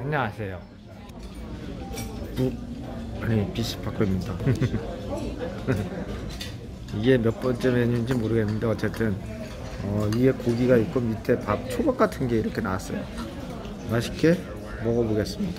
안녕하세요. 부, 아니 비시파크입니다. 이게 몇 번째 메뉴인지 모르겠는데 어쨌든 어, 위에 고기가 있고 밑에 밥 초밥 같은 게 이렇게 나왔어요. 맛있게 먹어보겠습니다.